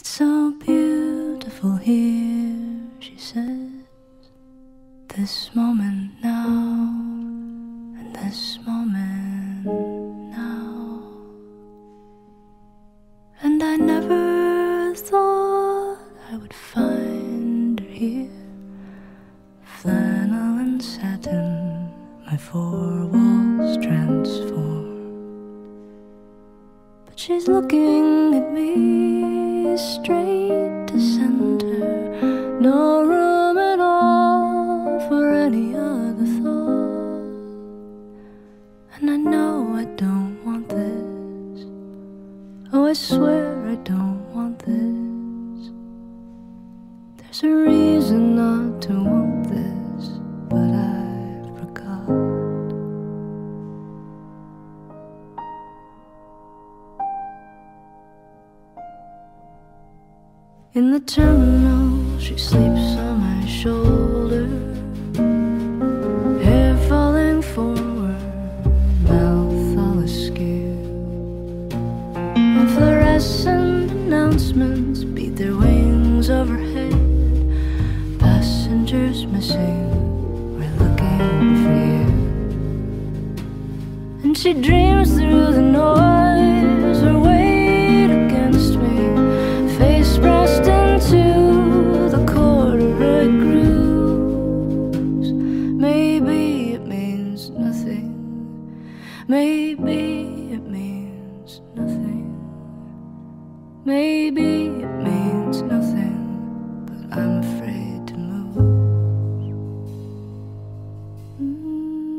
It's so beautiful here, she says. This moment now, and this moment now. And I never thought I would find her here. Flannel and satin, my four walls transform. But she's looking at me straight to center. No room at all for any other thought. And I know I don't want this. Oh, I swear I don't want this. There's a reason not to want In the terminal, she sleeps on my shoulder. Hair falling forward, mouth all askew. Fluorescent announcements beat their wings overhead. Passengers missing, we're looking for you. And she dreams through the Maybe it means nothing. Maybe it means nothing, but I'm afraid to move. Mm-hmm.